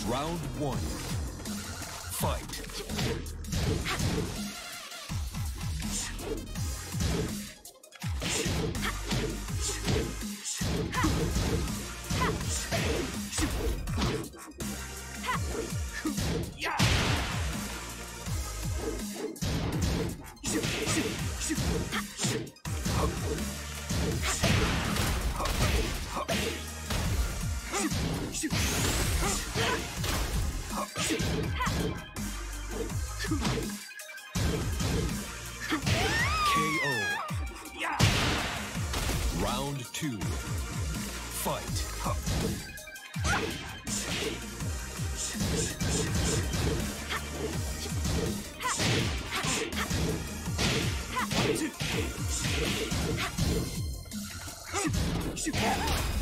Round one. Fight. KO.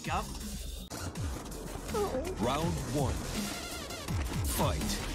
Try me, Gov? Round one. Fight.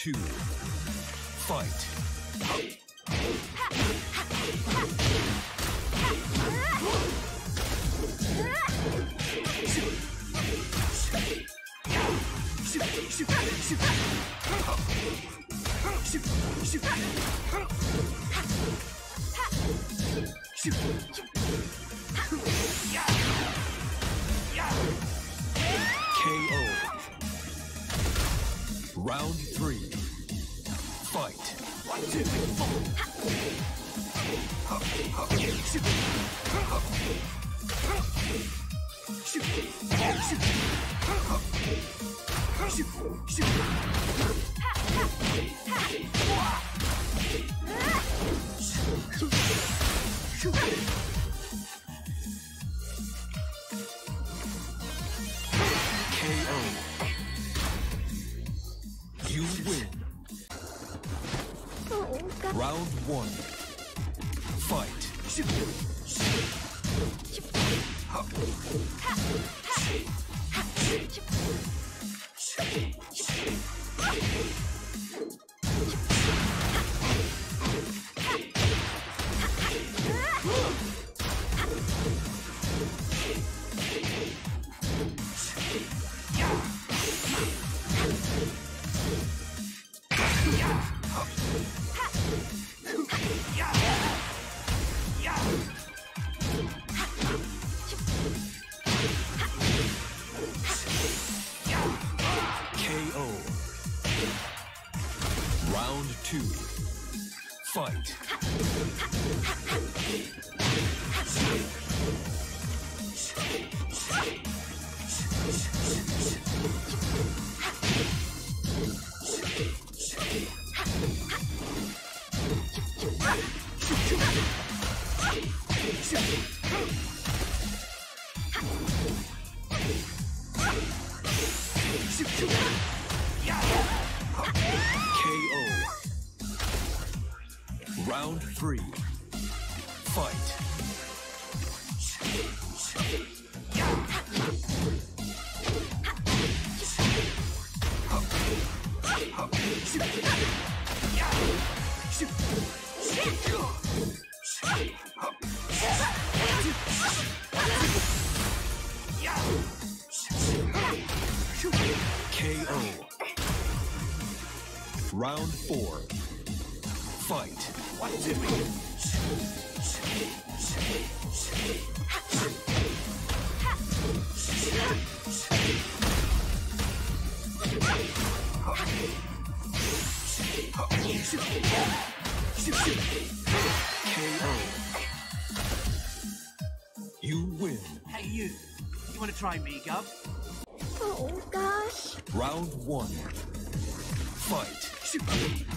two, fight. Ha! Ha! Ha! Huh. Oh, gosh. Round one. Fight.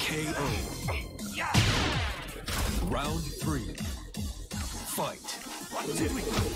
KO. Round three. Fight. KO.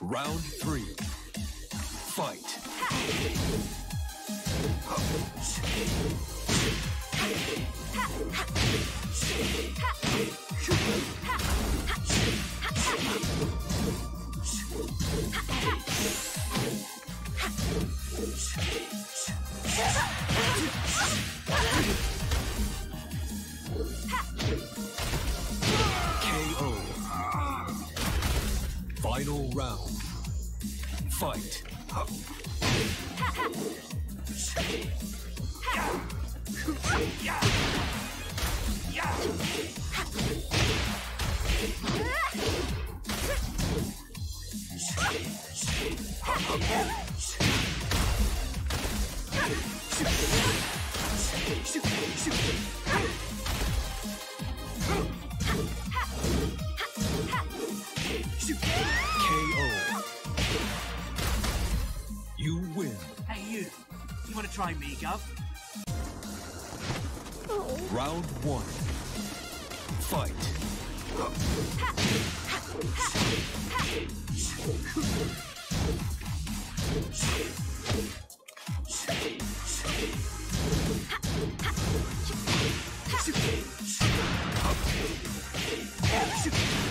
Round three. KO. One. Fight. KO.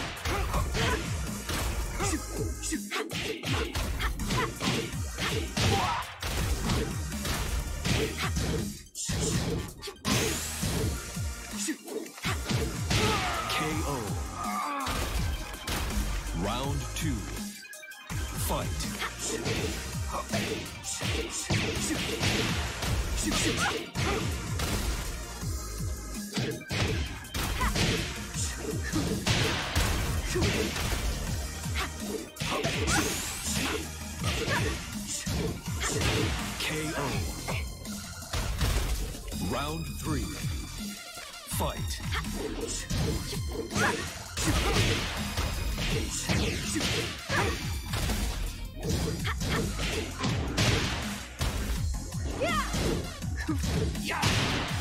Round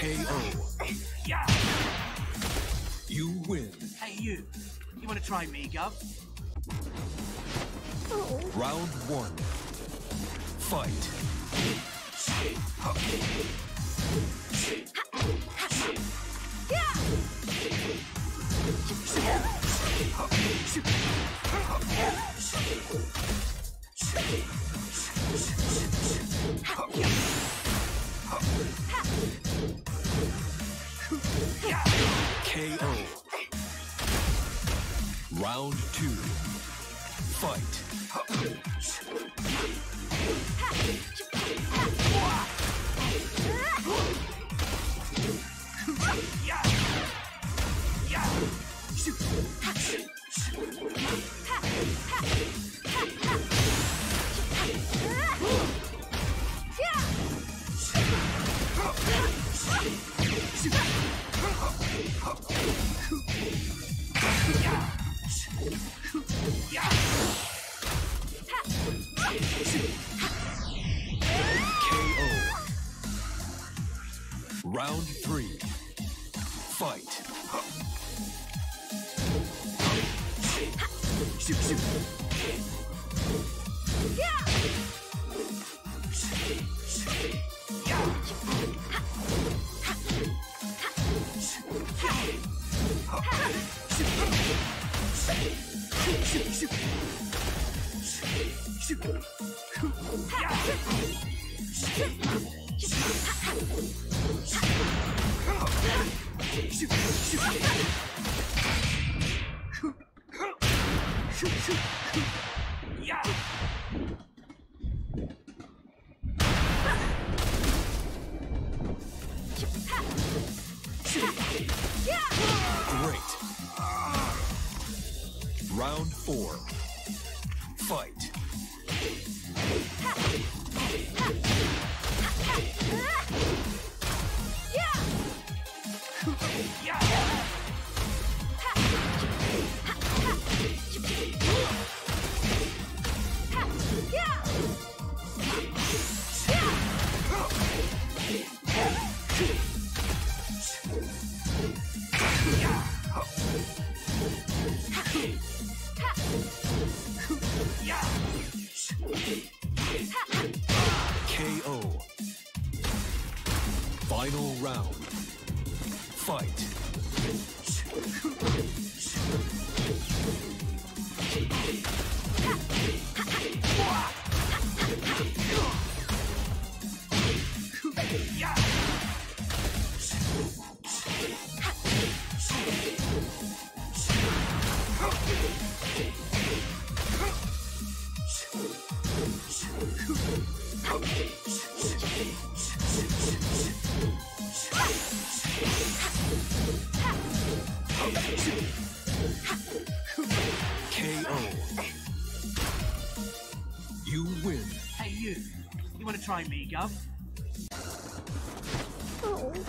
KO. Yeah. You win. Hey, you. You want to try me, Gov? Oh. Round one. Fight. Round two. Fight. Shoot, shoot. Final round. Fight.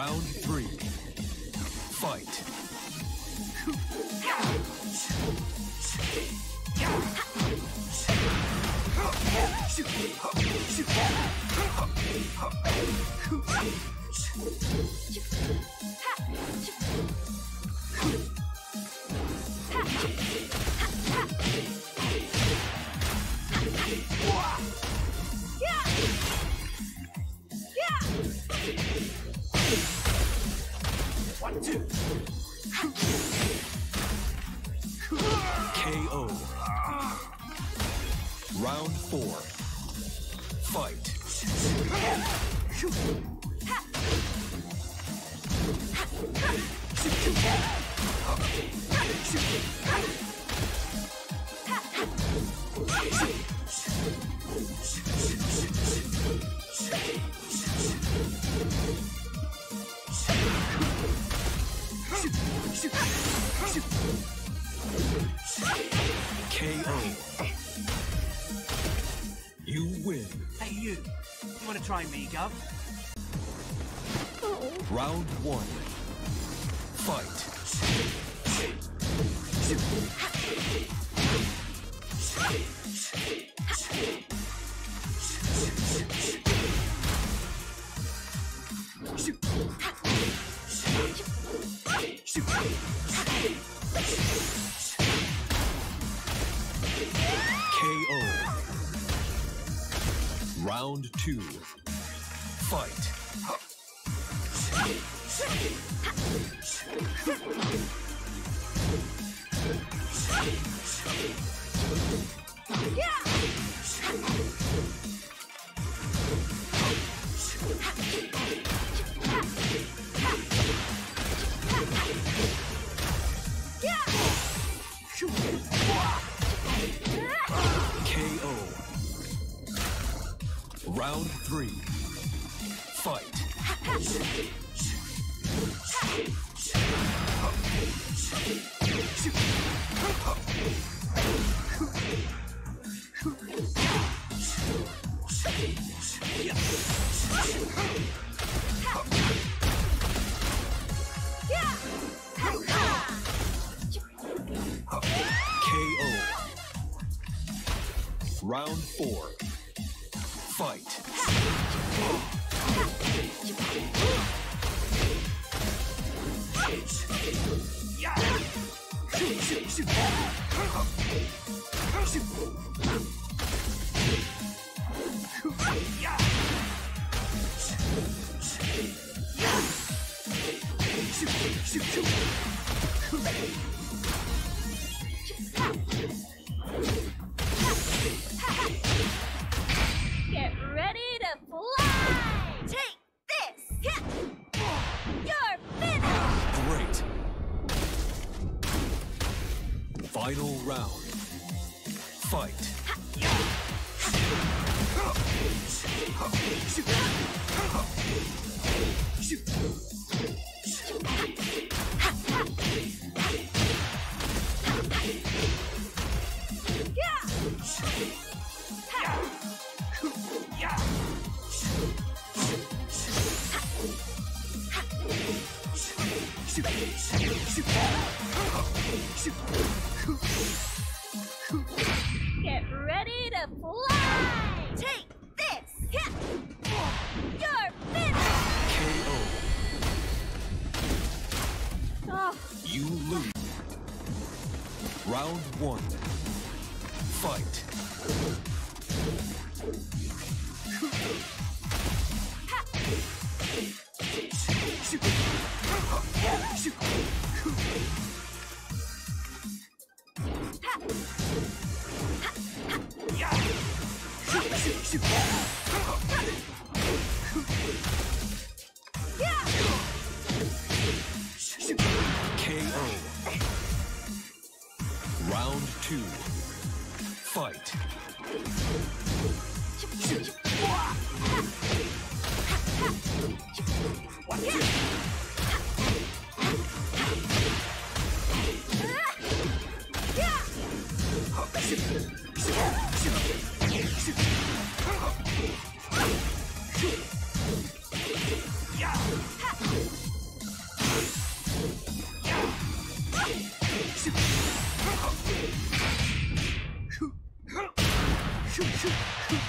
Round three. speak up. Oh. Round one. Fight. KO. Round two fight. round four. fight. you. shoot, shoot.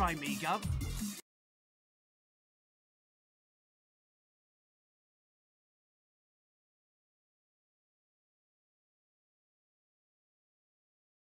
Try me, Gov?